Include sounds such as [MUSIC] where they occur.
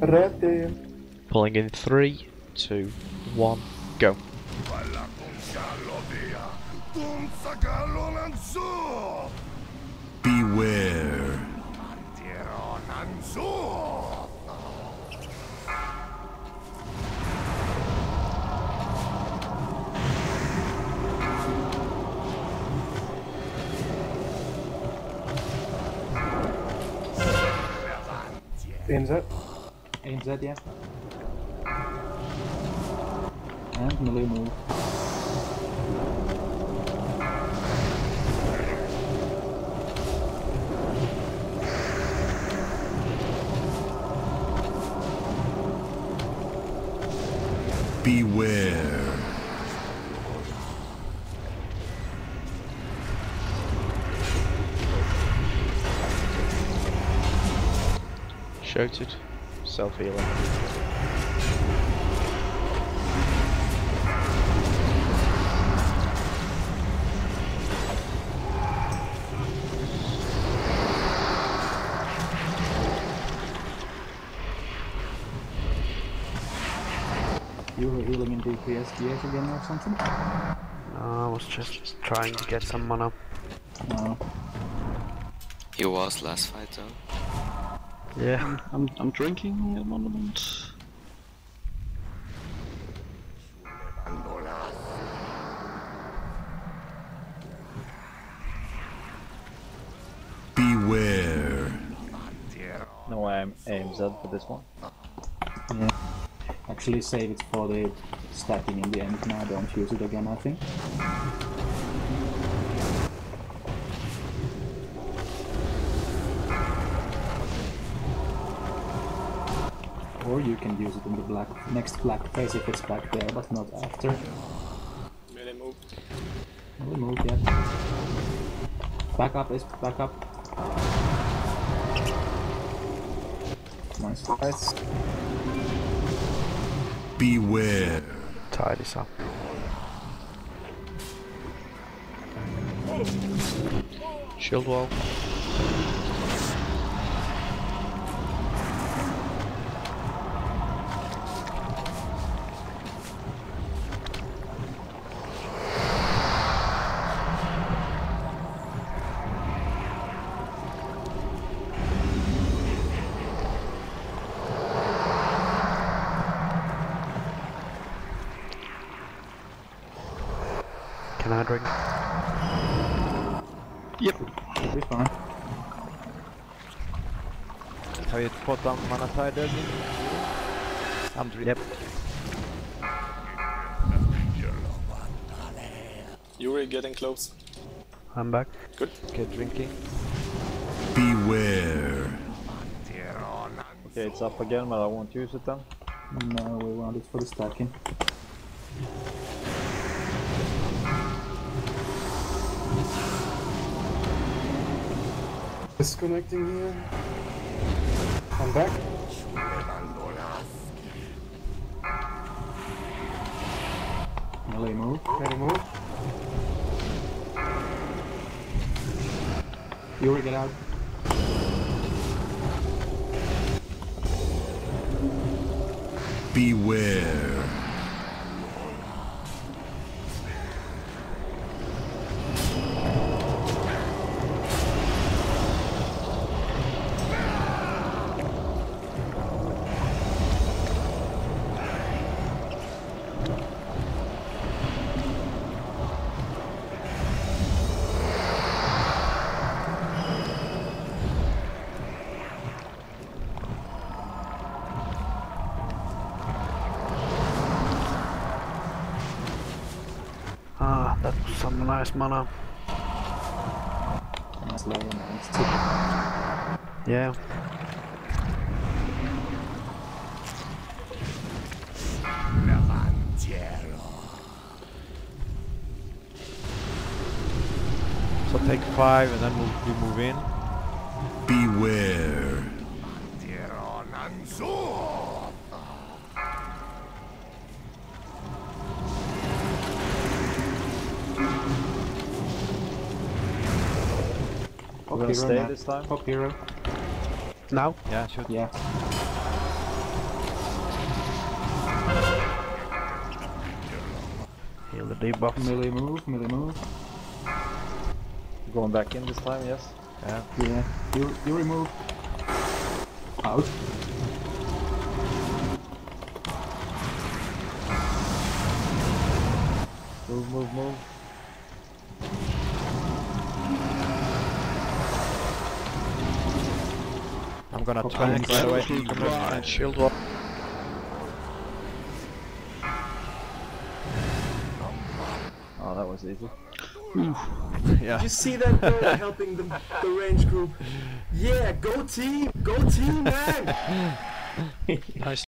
Ready. Pulling in three, two, one, go. Beware. Inset. AMZ, yeah. And melee move. Beware. Shouted. Self healing. You were healing in DPS GS again or something? No, I was just trying to get some mana. No. He was last fight though. Yeah. I'm I'm drinking at the moment. Beware. No aim, AMZ for this one. Yeah. Actually save it for the stacking in the end now, don't use it again I think. Or you can use it in the black next black phase if it's back there, but not after. Melee move. We'll move, yeah. Back up, is back up. Nice. Nice. Beware. Tie this up. Shield wall. Can I drink? Should be fine. Har you fått down mana tide again? I'm drinking. Yep. Yuri getting close. I'm back. Good. Okay, drinking. Beware. Okay, it's up again, but I won't use it then. No, we want it for the stacking. Disconnecting here. I'm back. Melee move. Ready move. Yuri, get out. Beware. Ah, that was some nice mana. Nice level, nice tip. Yeah. So take five and then we'll, we move in. Beware. Pop hero stay now. this time. Pop hero. Now? Yeah, shoot. Yeah. Heal the debuff. Melee move, melee move. Going back in this time, yes? Yeah. Yeah. You, you remove. Out. Move, move, move. Gonna Okay. tank right away. Battlefield Come on, Drive. Shield one. Oh, that was easy. Yeah. You see that girl [LAUGHS] helping the, the range group? Yeah, go team! Go team, man! [LAUGHS] Nice